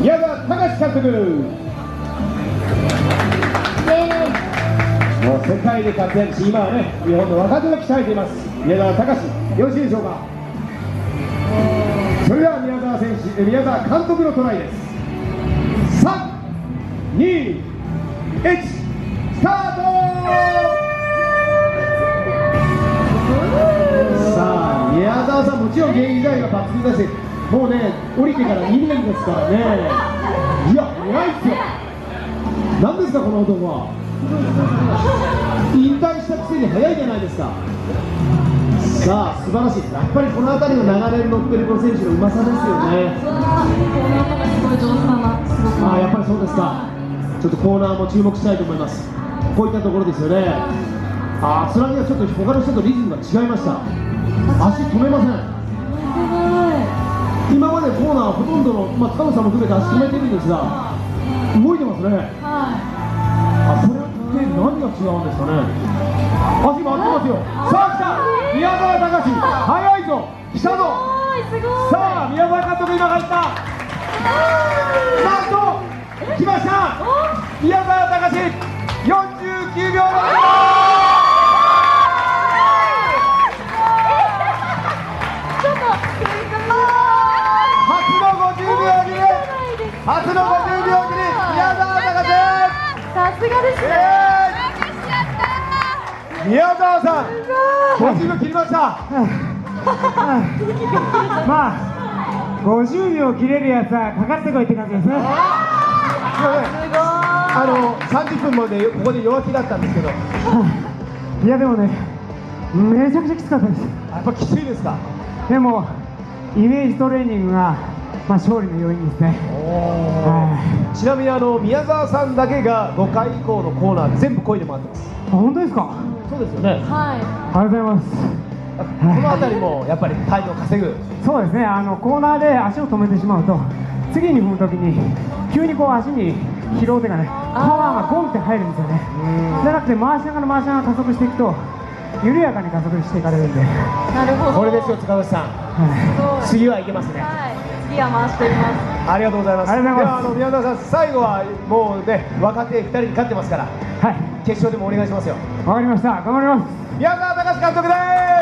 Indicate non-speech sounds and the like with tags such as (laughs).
宮沢隆監督。もう世界で活躍し今はね日本の若手を鍛えています。宮沢隆よろしいでしょうか。それでは宮沢選手宮沢監督のトライです。321スタート。さあ宮沢さんもちろん現役時代が抜群だしもうね降りてから2年ですからね。いや早いっすよ。何ですかこの男は。引退したくせに早いじゃないですか。さあ素晴らしい。やっぱりこの辺りの流れに乗ってるこの選手のうまさですよね。あやっぱりそうですか。ちょっとコーナーも注目したいと思います。こういったところですよね。ああつらぎはちょっと他の人とリズムが違いました。足止めません。今までコーナーほとんどの、まあ、塚野さんも含めて足止めてるんですが動いてますね。あこれって何が違うんですかね？足回ってますよ。さあ来た。宮沢隆早いぞ。来たぞ。さあ宮沢監督今入った。なんと来ました。宮沢隆初の50秒切り宮沢隆さすがですね。宮沢さん50秒切りました。(laughs) まあ50秒切れるやつはかかってこいって感じですね。あの30分までここで弱気だったんですけど。や (laughs) いやでもねめちゃくちゃきつかったです。っぱきついですか？でもイメージトレーニングが、まあ、勝利の要因ですね。はちなみにあの宮沢さんだけが5回以降のコーナー全部漕いで回ってます。いあ本当ですか？そうですよね。ありがとうござい。ますこの辺りもやっぱりタイムを稼ぐ。そうですね。あのコーナーで足を止めてしまうと次に踏むときに急にこう足に疲労というかねパワーがゴンって入るんですよね。じゃなくて回しながら回しながら加速していくと緩やかに加速していかれるんで、なるほど。これですよ塚越さん。はい。次はいけますね。はい次は回してみますありがとうございます。ありがとうございますではあの宮沢さん最後はもうね若手2人に勝ってますからはい。決勝でもお願いしますよ。わかりました。頑張ります。宮沢隆監督です